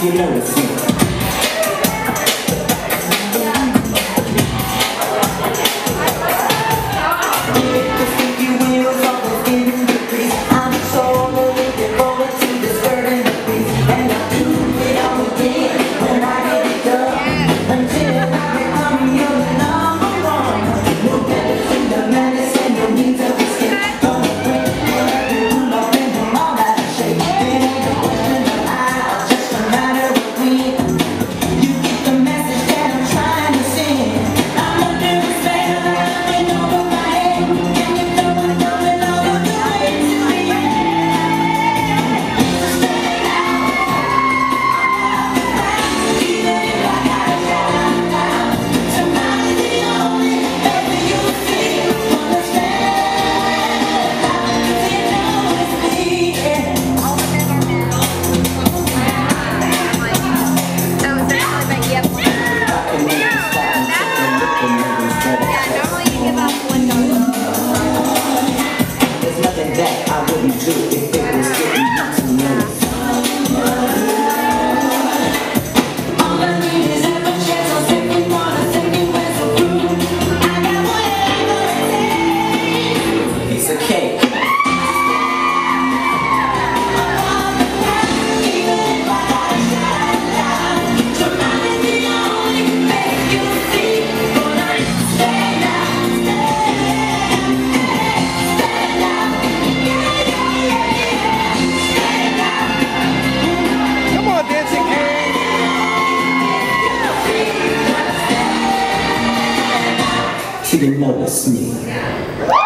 今天我自 There's nothing that I wouldn't do 길을 열었습니다.